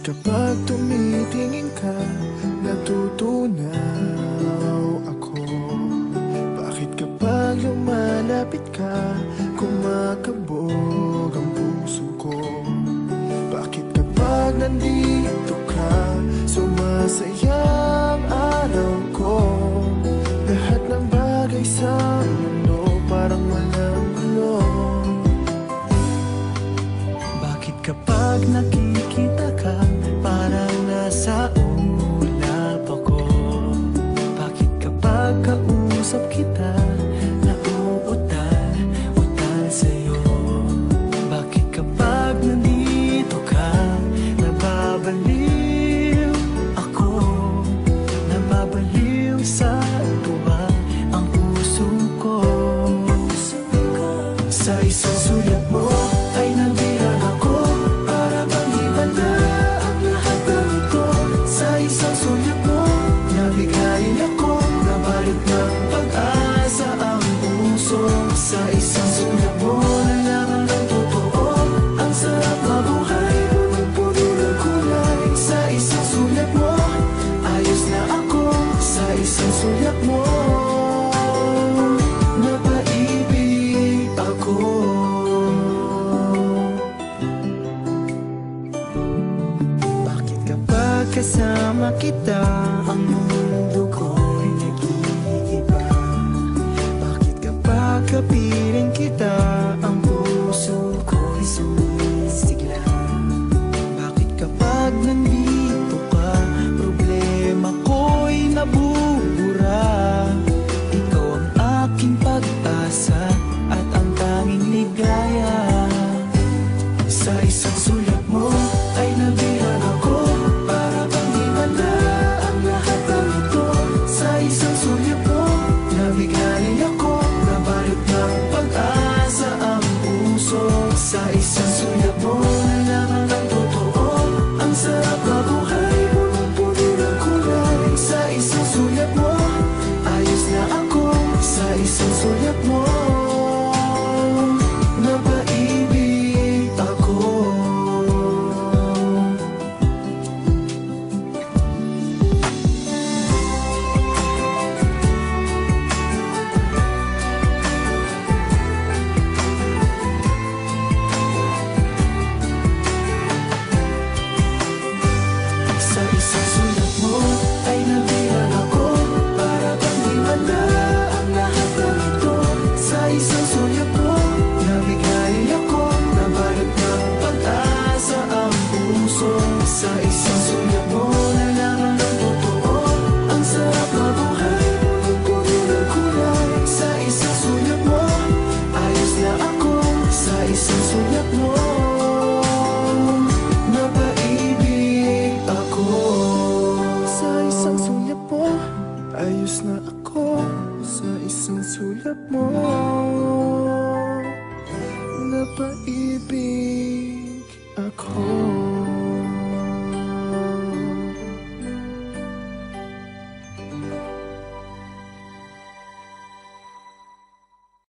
Kapag tumitingin ka, natutunaw ako. Bakit kapag lumalapit ka, kumakabog ang puso ko? Bakit kapag nandito ka, sumasayang araw ko? Lahat ng bagay sa mundo, parang walang gulo. Bakit kapag nakikita ka Parang nasa ulap ako. Bakit kapag kausap kita? kasama kita Ang mundo more.